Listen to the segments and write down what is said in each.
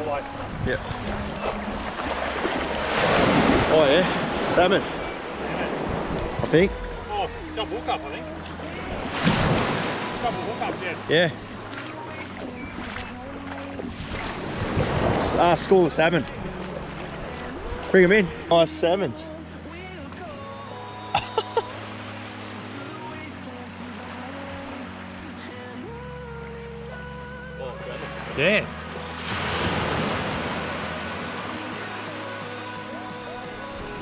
all the way. Yep. Oh yeah, salmon. I think. Oh, double hook up, I think. Double hook up, yeah. Yeah. Ah, school of salmon. Bring them in. Nice salmons. Yeah.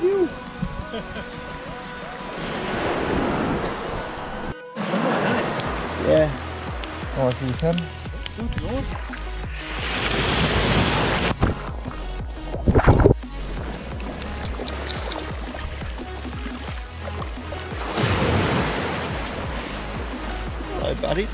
Yeah. Oh, nice little salmon. Hello, buddy.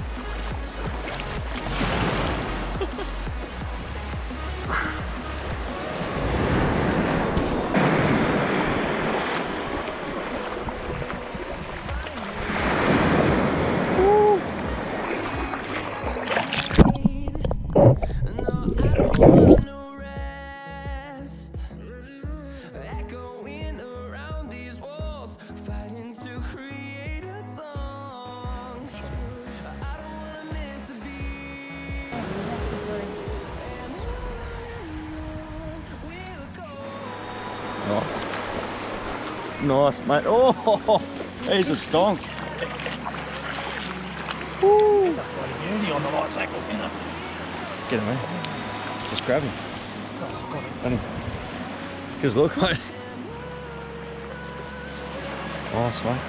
Nice. Nice, mate. Oh, he's a stonk. There's a bloody beauty on the light tackle, you know. Get him, mate. Just grab him. Oh, Let him. Because look, mate. Nice, mate.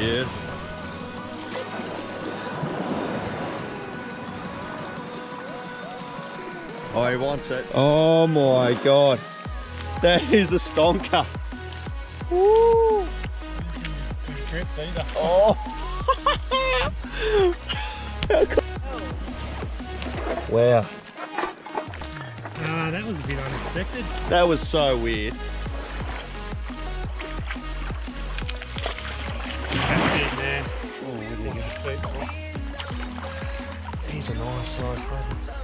Yeah. Oh, he wants it. Oh my god. That is a stonker. Woo. Oh. wow. Ah, that was a bit unexpected. That was so weird. That's it, man. Oh, He's a nice size buddy.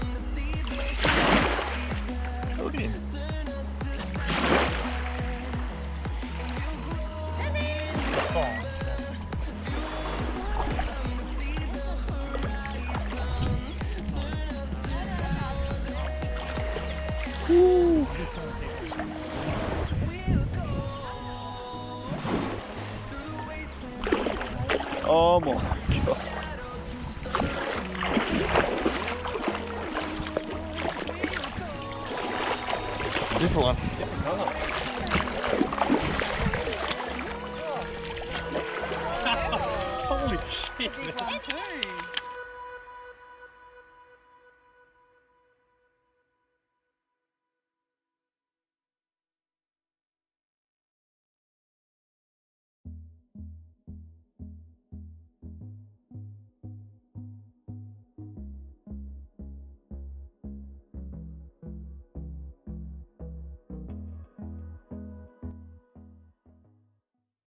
Oh my god. It's a different one. Holy shit. man. Me too.